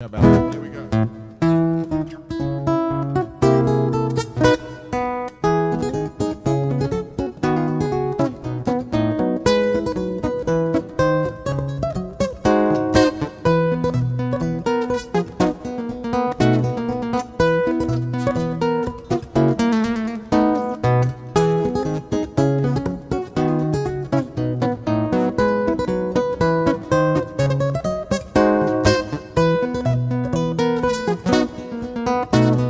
How about that? Here we go. It's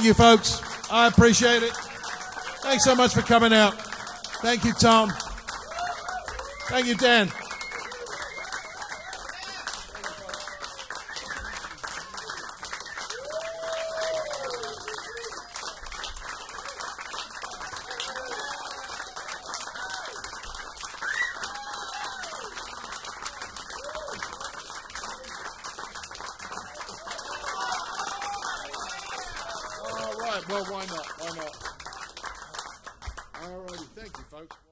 Thank you, folks. I appreciate it. Thanks so much for coming out. Thank you, Tom. Thank you, Dan. Right. Well, why not? Why not? All righty. Thank you, folks.